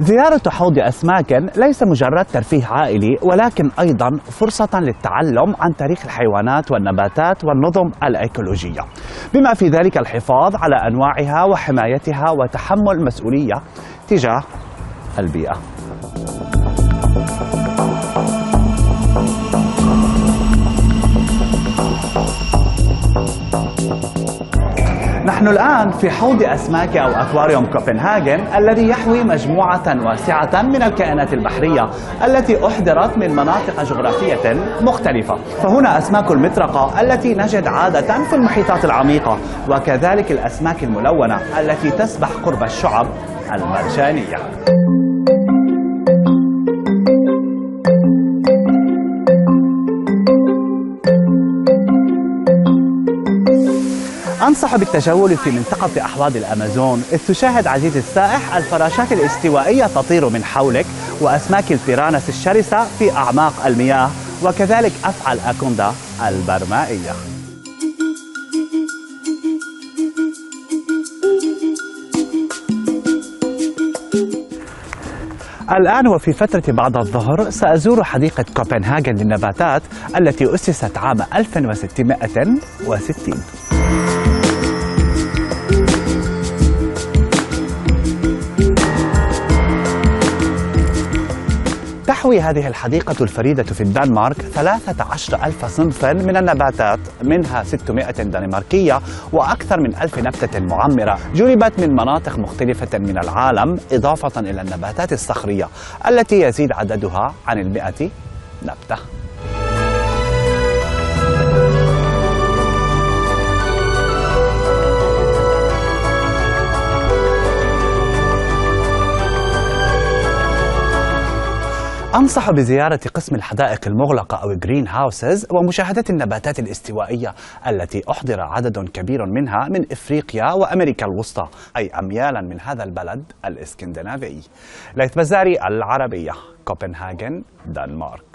زيارة حوض أسماك ليس مجرد ترفيه عائلي ولكن أيضا فرصة للتعلم عن تاريخ الحيوانات والنباتات والنظم الأيكولوجية. بما في ذلك الحفاظ على أنواعها وحمايتها وتحمل مسؤولية تجاه البيئة. نحن الآن في حوض أسماك أو أكواريوم كوبنهاجن الذي يحوي مجموعة واسعة من الكائنات البحرية التي أحضرت من مناطق جغرافية مختلفة. فهنا أسماك المطرقة التي نجد عادة في المحيطات العميقة وكذلك الأسماك الملونة التي تسبح قرب الشعب المرجانية. أنصح بالتجول في منطقة أحواض الأمازون إذ تشاهد عزيزي السائح الفراشات الاستوائية تطير من حولك وأسماك البيرانس الشرسة في أعماق المياه وكذلك أفعى الأكوندا البرمائية. الآن وفي فترة بعد الظهر سأزور حديقة كوبنهاجن للنباتات التي أسست عام 1660 تحوي هذه الحديقة الفريدة في الدنمارك 13 ألف صنف من النباتات منها 600 دنماركية وأكثر من ألف نبتة معمرة جلبت من مناطق مختلفة من العالم إضافة إلى النباتات الصخرية التي يزيد عددها عن المئة نبتة. أنصح بزيارة قسم الحدائق المغلقة أو جرين هاوسز ومشاهدة النباتات الاستوائية التي أحضر عدد كبير منها من إفريقيا وأمريكا الوسطى أي أميالا من هذا البلد الإسكندنافي. ليث بزاري العربية كوبنهاجن دنمارك.